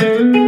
welcome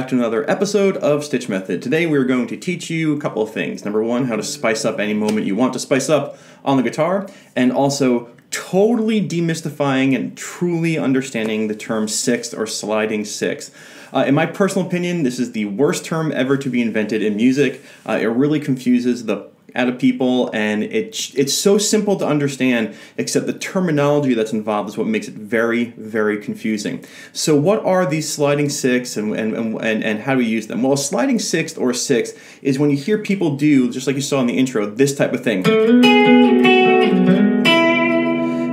back to another episode of Stich Method. Today we're going to teach you a couple of things. Number one, how to spice up any moment you want to spice up on the guitar, and also totally demystifying and truly understanding the term sixth or sliding sixth. Uh, in my personal opinion, this is the worst term ever to be invented in music. Uh, it really confuses the out of people and it, it's so simple to understand except the terminology that's involved is what makes it very very confusing. So what are these sliding sixths and, and, and, and how do we use them? Well a sliding sixth or sixth is when you hear people do just like you saw in the intro this type of thing.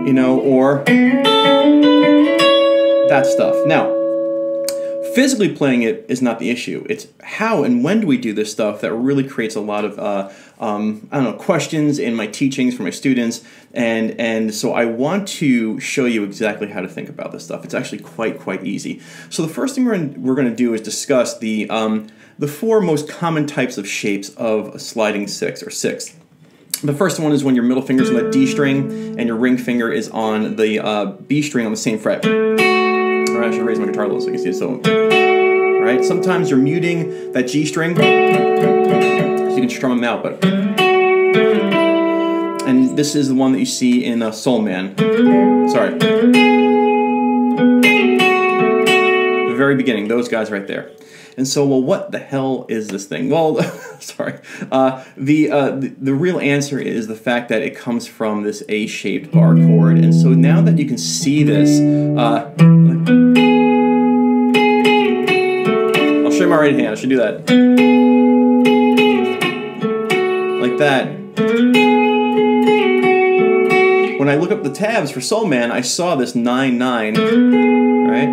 You know or that stuff. Now physically playing it is not the issue. It's how and when do we do this stuff that really creates a lot of uh, um, I don't know questions in my teachings for my students, and and so I want to show you exactly how to think about this stuff. It's actually quite quite easy. So the first thing we're gonna, we're going to do is discuss the um, the four most common types of shapes of a sliding six or sixth. The first one is when your middle finger is on the D string and your ring finger is on the uh, B string on the same fret. Or I should raise my guitar a little so you can see it. So, right? Sometimes you're muting that G string, so you can strum them out. But and this is the one that you see in uh, Soul Man. Sorry, the very beginning. Those guys right there. And so, well, what the hell is this thing? Well, sorry. Uh, the, uh, the, the real answer is the fact that it comes from this A-shaped bar chord. And so now that you can see this, uh, my right hand. I should do that. Like that. When I look up the tabs for Soul Man, I saw this 9 9, right?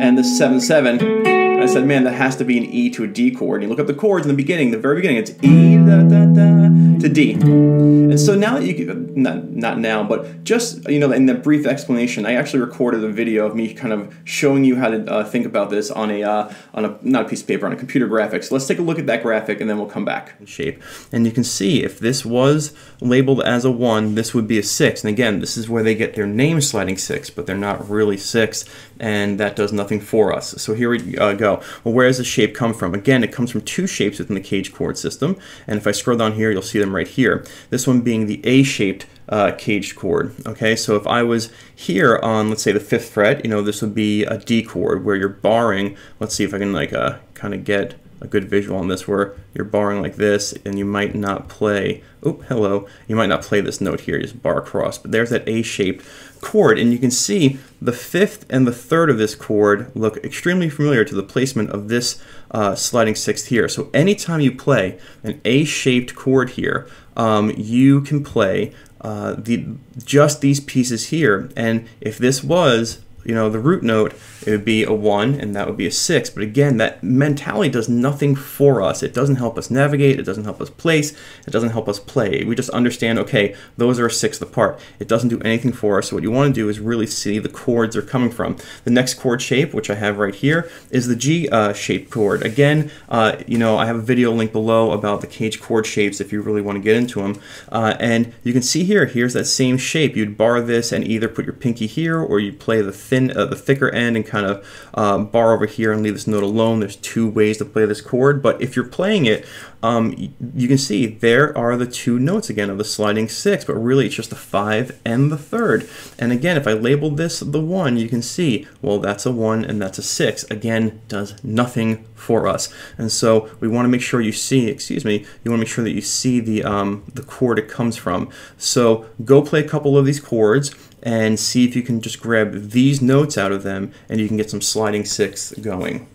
And this 7 7 I said, man, that has to be an E to a D chord. And you look up the chords in the beginning, the very beginning, it's E da, da, da, to D. And so now that you not, not now, but just, you know, in that brief explanation, I actually recorded a video of me kind of showing you how to uh, think about this on a, uh, on a, not a piece of paper, on a computer graphic. So let's take a look at that graphic and then we'll come back. Shape. And you can see if this was labeled as a 1, this would be a 6. And again, this is where they get their name sliding 6, but they're not really 6, and that does nothing for us. So here we uh, go. Well, where does the shape come from? Again, it comes from two shapes within the caged chord system. And if I scroll down here, you'll see them right here. This one being the A-shaped uh, caged chord. Okay, so if I was here on, let's say, the fifth fret, you know, this would be a D chord where you're barring. Let's see if I can like uh, kind of get a good visual on this where you're barring like this and you might not play, oh, hello, you might not play this note here, just bar across, but there's that A-shaped chord and you can see the fifth and the third of this chord look extremely familiar to the placement of this uh, sliding sixth here. So anytime you play an A-shaped chord here, um, you can play uh, the just these pieces here. And if this was you know, the root note, it would be a 1 and that would be a 6. But again, that mentality does nothing for us. It doesn't help us navigate, it doesn't help us place, it doesn't help us play. We just understand, okay, those are a sixth apart. It doesn't do anything for us. So what you want to do is really see the chords are coming from. The next chord shape, which I have right here, is the G uh, shape chord. Again, uh, you know, I have a video link below about the caged chord shapes if you really want to get into them. Uh, and you can see here, here's that same shape. You'd bar this and either put your pinky here or you play the thin thin, uh, the thicker end and kind of um, bar over here and leave this note alone. There's two ways to play this chord, but if you're playing it, um, you can see there are the two notes again of the sliding six, but really it's just the five and the third. And again, if I label this the one, you can see, well, that's a one and that's a six. Again, does nothing for us. And so we want to make sure you see, excuse me, you want to make sure that you see the, um, the chord it comes from. So go play a couple of these chords and see if you can just grab these notes out of them and you can get some sliding sixths going.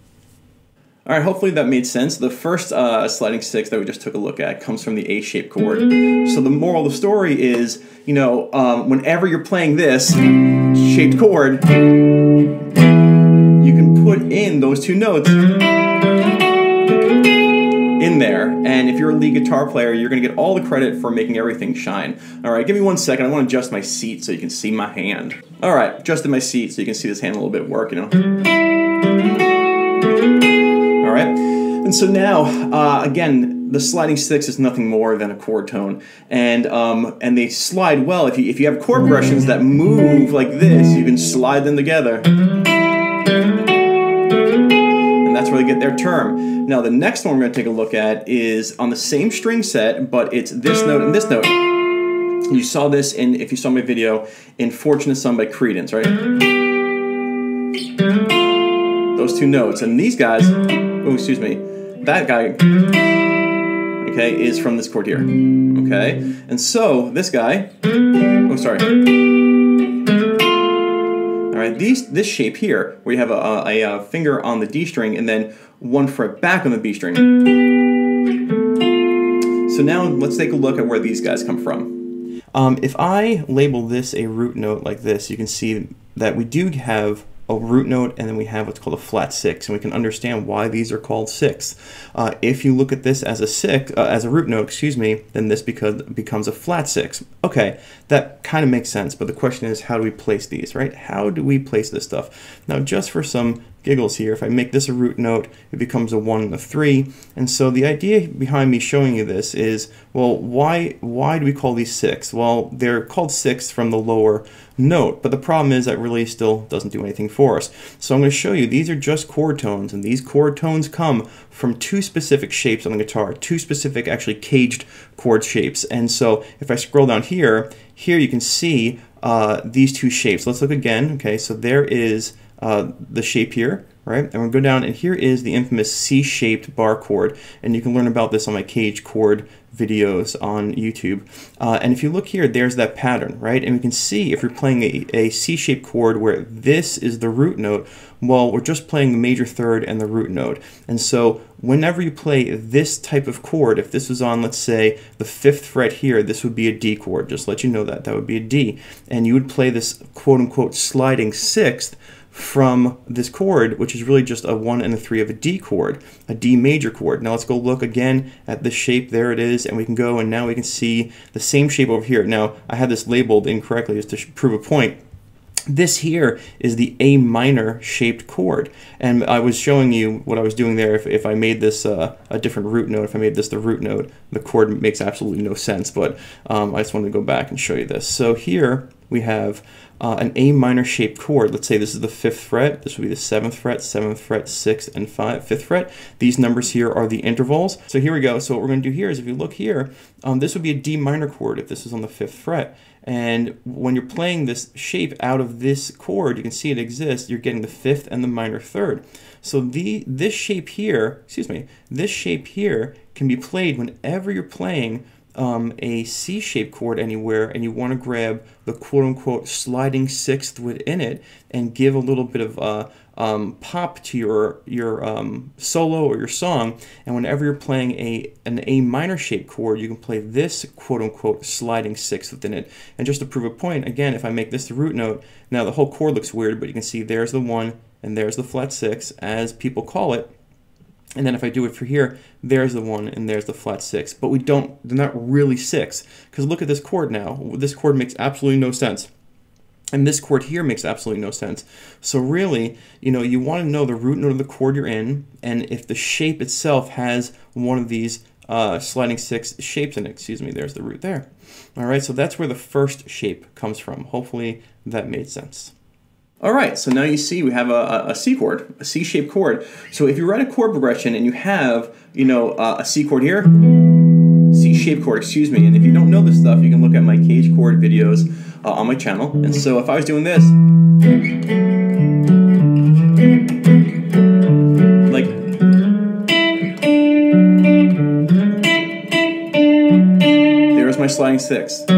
All right, hopefully that made sense. The first uh, sliding six that we just took a look at comes from the A-shaped chord. So the moral of the story is, you know, um, whenever you're playing this shaped chord, you can put in those two notes in there. And if you're a lead guitar player, you're going to get all the credit for making everything shine. All right, give me one second. I want to adjust my seat so you can see my hand. All right, adjusted my seat so you can see this hand a little bit work, you know. All right, and so now, uh, again, the sliding six is nothing more than a chord tone, and um, and they slide well. If you if you have chord progressions that move like this, you can slide them together, and that's where they get their term. Now, the next one we're going to take a look at is on the same string set, but it's this note and this note. You saw this in if you saw my video in "Fortunate Son" by Creedence, right? those two notes. And these guys, oh, excuse me, that guy, okay, is from this chord here, okay? And so this guy, oh, sorry. These, this shape here, where you have a, a, a finger on the D string and then one fret back on the B string. So now let's take a look at where these guys come from. Um, if I label this a root note like this, you can see that we do have a root note, and then we have what's called a flat six, and we can understand why these are called six. Uh, if you look at this as a six, uh, as a root note, excuse me, then this because, becomes a flat six. Okay, that kind of makes sense, but the question is, how do we place these, right? How do we place this stuff? Now, just for some giggles here. If I make this a root note, it becomes a 1 and a 3. And so the idea behind me showing you this is, well, why, why do we call these 6? Well, they're called 6 from the lower note, but the problem is that really still doesn't do anything for us. So I'm going to show you, these are just chord tones, and these chord tones come from two specific shapes on the guitar, two specific actually caged chord shapes. And so if I scroll down here, here you can see uh, these two shapes. Let's look again. Okay, so there is uh, the shape here, right? And we'll go down, and here is the infamous C-shaped bar chord, and you can learn about this on my caged chord videos on YouTube. Uh, and if you look here, there's that pattern, right? And we can see if you're playing a, a C-shaped chord where this is the root note, well, we're just playing the major third and the root note. And so whenever you play this type of chord, if this was on, let's say, the fifth fret here, this would be a D chord. Just let you know that. That would be a D. And you would play this quote-unquote sliding sixth, from this chord, which is really just a 1 and a 3 of a D chord, a D major chord. Now let's go look again at the shape. There it is, and we can go and now we can see the same shape over here. Now, I had this labeled incorrectly just to prove a point. This here is the A minor shaped chord. And I was showing you what I was doing there. If, if I made this uh, a different root note, if I made this the root note, the chord makes absolutely no sense. But um, I just wanted to go back and show you this. So here we have uh, an A minor shaped chord. Let's say this is the fifth fret. This would be the seventh fret, seventh fret, sixth, and five, fifth fret. These numbers here are the intervals. So here we go. So what we're going to do here is if you look here, um, this would be a D minor chord if this is on the fifth fret. And when you're playing this shape out of this chord, you can see it exists, you're getting the fifth and the minor third. So the this shape here, excuse me, this shape here can be played whenever you're playing um, a C-shaped chord anywhere and you want to grab the quote-unquote sliding sixth within it and give a little bit of uh, um, pop to your your um, solo or your song. And whenever you're playing a an A minor shaped chord you can play this quote-unquote sliding sixth within it. And just to prove a point again if I make this the root note now the whole chord looks weird but you can see there's the one and there's the flat six as people call it and then if I do it for here, there's the one and there's the flat six. But we don't, they're not really six. Because look at this chord now. This chord makes absolutely no sense. And this chord here makes absolutely no sense. So really, you know, you want to know the root note of the chord you're in, and if the shape itself has one of these uh, sliding six shapes in it. Excuse me, there's the root there. All right, so that's where the first shape comes from. Hopefully that made sense. All right, so now you see we have a, a C chord, a C-shaped chord. So if you write a chord progression and you have, you know, uh, a C chord here, C-shaped chord, excuse me, and if you don't know this stuff, you can look at my caged chord videos uh, on my channel. And so if I was doing this, like, there's my sliding six. All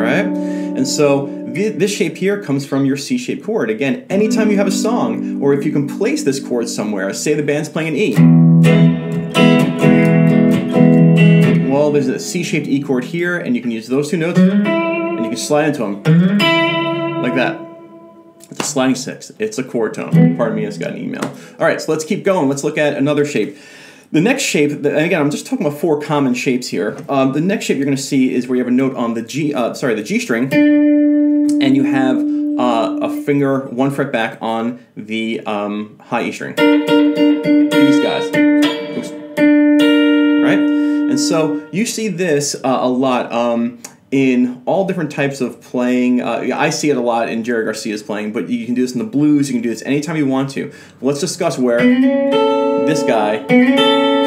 right, and so this shape here comes from your C-shaped chord. Again, anytime you have a song, or if you can place this chord somewhere, say the band's playing an E. Well, there's a C-shaped E chord here, and you can use those two notes, and you can slide into them, like that. It's a sliding sixth. It's a chord tone. Pardon me, I just got an email. All right, so let's keep going. Let's look at another shape. The next shape, and again, I'm just talking about four common shapes here. Um, the next shape you're going to see is where you have a note on the G, uh, sorry, the G string, and you have uh, a finger one fret back on the um, high E string. These guys, Oops. right? And so you see this uh, a lot. Um, in all different types of playing. Uh, I see it a lot in Jerry Garcia's playing, but you can do this in the blues, you can do this anytime you want to. Let's discuss where this guy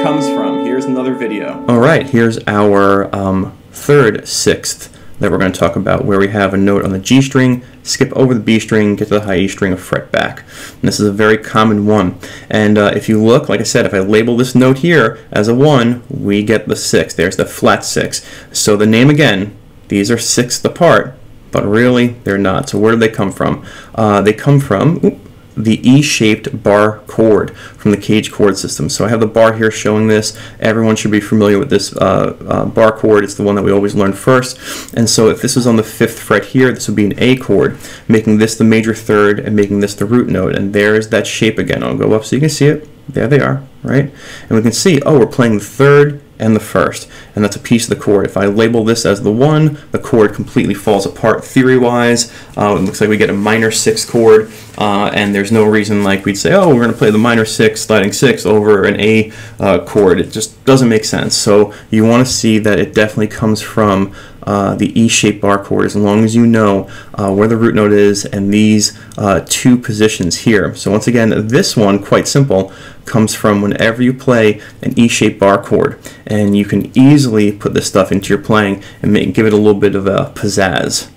comes from. Here's another video. All right, here's our um, third sixth that we're going to talk about, where we have a note on the G string, skip over the B string, get to the high E string, a fret back. And this is a very common one. And uh, if you look, like I said, if I label this note here as a 1, we get the 6. There's the flat 6. So the name again, these are sixth apart, but really they're not. So where do they come from? Uh, they come from the E-shaped bar chord from the caged chord system. So I have the bar here showing this. Everyone should be familiar with this uh, uh, bar chord. It's the one that we always learn first. And so if this is on the fifth fret here, this would be an A chord, making this the major third and making this the root note. And there's that shape again. I'll go up so you can see it. There they are, right? And we can see, oh, we're playing the third and the first, and that's a piece of the chord. If I label this as the one, the chord completely falls apart theory-wise. Uh, it looks like we get a minor six chord, uh, and there's no reason like we'd say, oh, we're going to play the minor six, sliding six over an A uh, chord. It just doesn't make sense. So you want to see that it definitely comes from uh, the E-shaped bar chord as long as you know uh, where the root note is and these uh, two positions here. So once again, this one, quite simple, comes from whenever you play an E-shaped bar chord and you can easily put this stuff into your playing and make, give it a little bit of a pizzazz.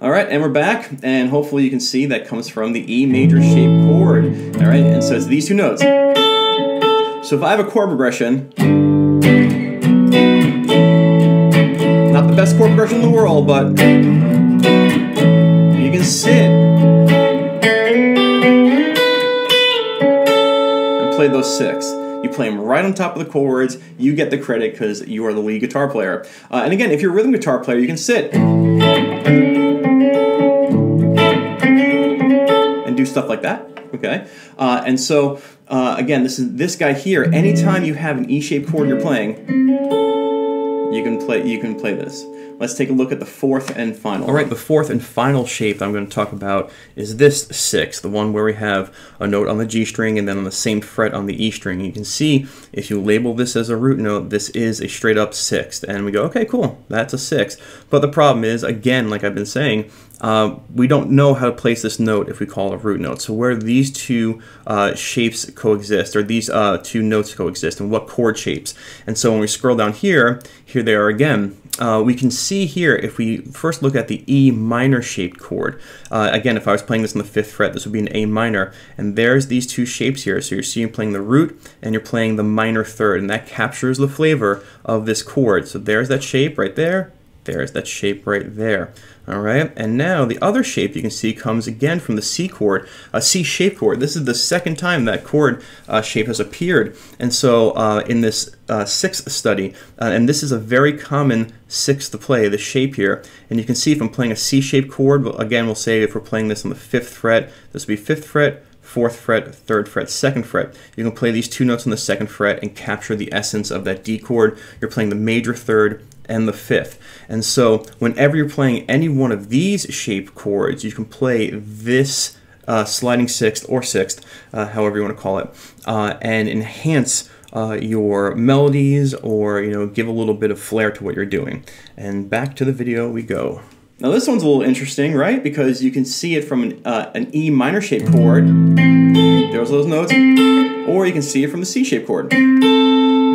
All right, and we're back, and hopefully you can see that comes from the E major shaped chord. All right, and so it's these two notes. So if I have a chord progression, not the best chord progression in the world, but you can sit and play those six. You play them right on top of the chords. You get the credit because you are the lead guitar player. Uh, and again, if you're a rhythm guitar player, you can sit and do stuff like that. Okay, uh, and so uh, again, this is this guy here. Anytime you have an E-shaped chord you're playing, play you can play this. Let's take a look at the fourth and final. All right, the fourth and final shape that I'm going to talk about is this six, the one where we have a note on the G string and then on the same fret on the E string. You can see if you label this as a root note, this is a straight up sixth. And we go, okay, cool, that's a sixth. But the problem is, again, like I've been saying, uh, we don't know how to place this note if we call it a root note. So where these two uh, shapes coexist, or these uh, two notes coexist, and what chord shapes. And so when we scroll down here, here they are again uh, we can see here, if we first look at the E minor shaped chord, uh, again, if I was playing this on the fifth fret, this would be an A minor, and there's these two shapes here. So you're seeing playing the root, and you're playing the minor third, and that captures the flavor of this chord. So there's that shape right there, there's that shape right there. All right, and now the other shape you can see comes again from the C chord, a C shape chord. This is the second time that chord uh, shape has appeared. And so uh, in this uh, sixth study, uh, and this is a very common sixth to play, the shape here. And you can see if I'm playing a C shaped chord, again, we'll say if we're playing this on the fifth fret, this would be fifth fret, fourth fret, third fret, second fret. You can play these two notes on the second fret and capture the essence of that D chord. You're playing the major third and the fifth. And so whenever you're playing any one of these shape chords, you can play this uh, sliding sixth or sixth, uh, however you want to call it, uh, and enhance uh, your melodies or you know give a little bit of flair to what you're doing. And back to the video we go. Now this one's a little interesting, right? Because you can see it from an, uh, an E minor shape chord. There's those notes. Or you can see it from the C shape chord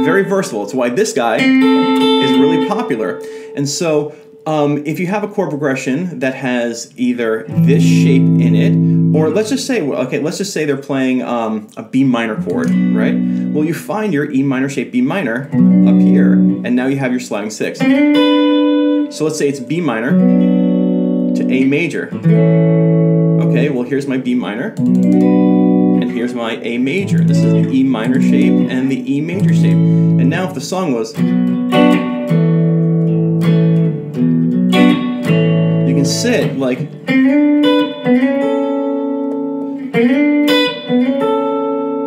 very versatile. It's why this guy is really popular. And so um, if you have a chord progression that has either this shape in it, or let's just say, okay, let's just say they're playing um, a B minor chord, right? Well, you find your E minor shape B minor up here, and now you have your sliding six. So let's say it's B minor to A major. Okay, well here's my B minor, and here's my A major. This is the E minor shape and the E major shape. And now if the song was, you can sit like,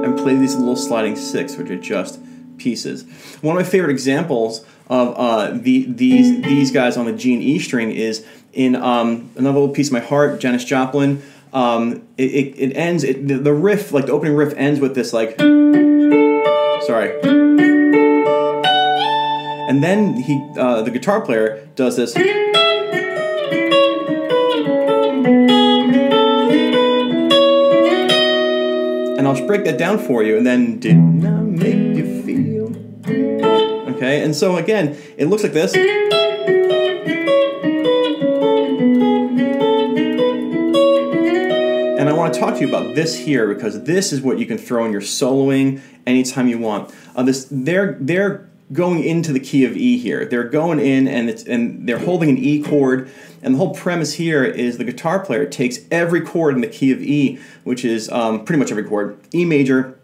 and play these little sliding six, which are just pieces. One of my favorite examples of uh, the, these these guys on the G and E string is in um, another little piece of my heart, Janis Joplin. Um, it, it, it, ends it, the, riff like the opening riff ends with this like sorry and then he uh, the guitar player does this and I'll break that down for you and then didn't I make you feel okay and so again it looks like this And I want to talk to you about this here because this is what you can throw in your soloing anytime you want. Uh, this they're they're going into the key of E here. They're going in and it's and they're holding an E chord. And the whole premise here is the guitar player takes every chord in the key of E, which is um, pretty much every chord: E major,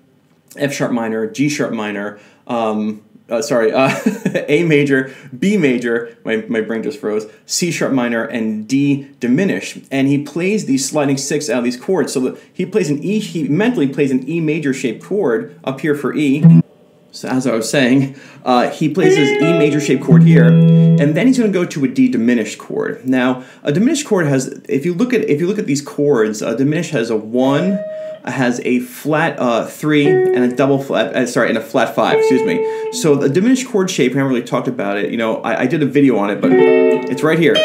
F sharp minor, G sharp minor, um, uh, sorry, uh, A major, B major, my, my brain just froze, C sharp minor, and D diminished. And he plays these sliding six out of these chords. So he plays an E, he mentally plays an E major shaped chord up here for E. So as I was saying, uh, he plays his E major shaped chord here, and then he's going to go to a D diminished chord. Now, a diminished chord has, if you look at if you look at these chords, a diminished has a one, has a flat uh, three and a double flat, uh, sorry, and a flat five, excuse me. So the diminished chord shape, we haven't really talked about it. You know, I, I did a video on it, but it's right here.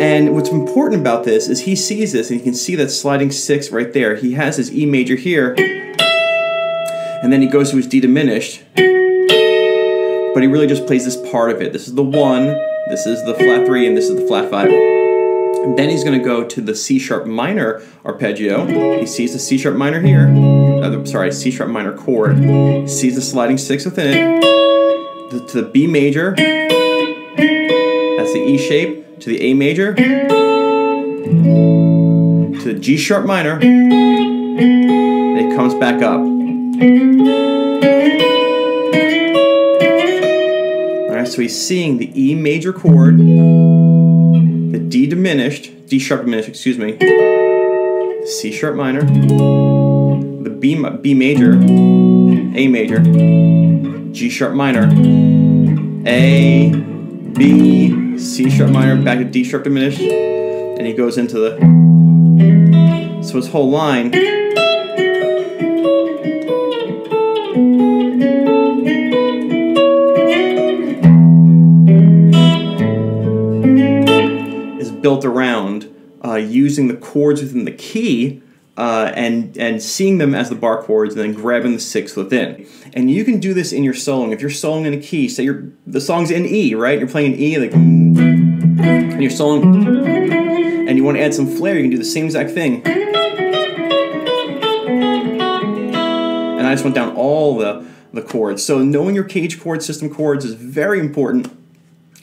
And what's important about this is he sees this and you can see that sliding six right there. He has his E major here, and then he goes to his D diminished, but he really just plays this part of it. This is the one, this is the flat three, and this is the flat five. Then he's going to go to the C sharp minor arpeggio. He sees the C sharp minor here. Uh, sorry, C sharp minor chord. Sees the sliding six within it. The, to the B major. That's the E shape. To the A major. To the G sharp minor. And it comes back up. Alright, so he's seeing the E major chord D diminished, D sharp diminished, excuse me, C sharp minor, the B, B major, A major, G sharp minor, A, B, C sharp minor, back to D sharp diminished, and he goes into the, so his whole line built around uh, using the chords within the key uh, and and seeing them as the bar chords, and then grabbing the sixth within. And you can do this in your soloing. If you're soloing in a key, say you're the song's in E, right? You're playing an E, like, and you're soloing, and you want to add some flair. You can do the same exact thing. And I just went down all the the chords. So knowing your caged chord system chords is very important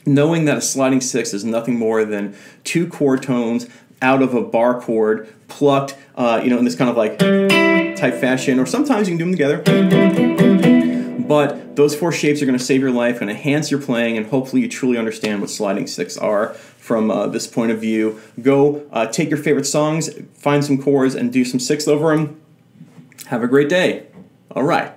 knowing that a sliding six is nothing more than two chord tones out of a bar chord plucked, uh, you know, in this kind of like type fashion, or sometimes you can do them together. But those four shapes are going to save your life, and enhance your playing, and hopefully you truly understand what sliding six are from uh, this point of view. Go uh, take your favorite songs, find some chords, and do some sixth over them. Have a great day. All right.